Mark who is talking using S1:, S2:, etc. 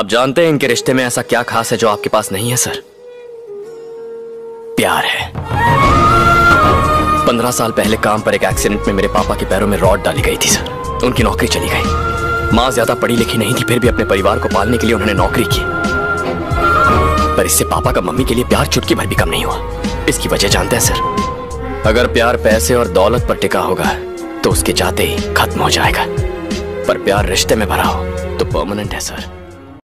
S1: आप जानते हैं इनके रिश्ते में ऐसा क्या खास है जो आपके पास नहीं है, सर? प्यार है। पंद्रह साल पहले काम पर एक एक्सीडेंट में मेरे पापा के पैरों में रॉड डाली गई थी, सर। उनकी नौकरी चली गई। माँ ज़्यादा पढ़ी लिखी नहीं थी, फिर भी अपने परिवार को पालने के लिए उन्होंने नौकरी की। पर इससे पापा का मम्मी के लिए प्यार चुटकी भर भी कम नहीं हुआ। इसकी वजह जानते हैं, सर? अगर प्यार पैसे और दौलत पर टिका होगा तो उसके जाते ही खत्म हो जाएगा। पर प्यार रिश्ते में भरा हो तो परमानेंट है, सर।